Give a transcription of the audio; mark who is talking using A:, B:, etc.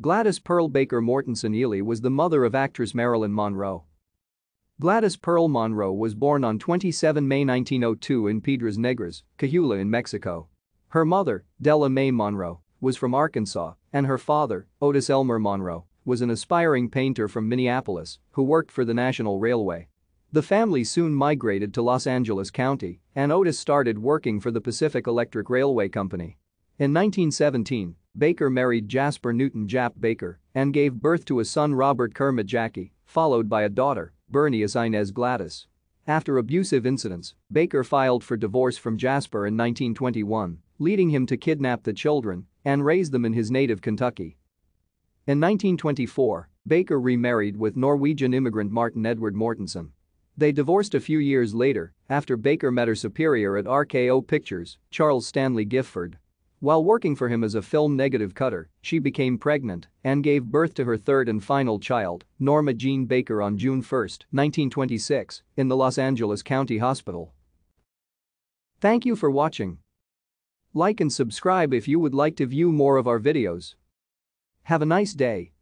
A: Gladys Pearl Baker Mortensen Eley was the mother of actress Marilyn Monroe. Gladys Pearl Monroe was born on 27 May 1902 in Piedras Negras, Coahuila in Mexico. Her mother, Della Mae Monroe, was from Arkansas, and her father, Otis Elmer Monroe, was an aspiring painter from Minneapolis who worked for the National Railway. The family soon migrated to Los Angeles County, and Otis started working for the Pacific Electric Railway Company. In 1917, Baker married Jasper Newton Jap Baker and gave birth to a son Robert Kermit Jackie, followed by a daughter, Bernice Inez Gladys. After abusive incidents, Baker filed for divorce from Jasper in 1921, leading him to kidnap the children and raise them in his native Kentucky. In 1924, Baker remarried with Norwegian immigrant Martin Edward Mortensen. They divorced a few years later after Baker met her superior at RKO Pictures, Charles Stanley Gifford. While working for him as a film negative cutter, she became pregnant and gave birth to her third and final child, Norma Jean Baker on June 1, 1926, in the Los Angeles County Hospital. Thank you for watching. Like and subscribe if you would like to view more of our videos. Have a nice day.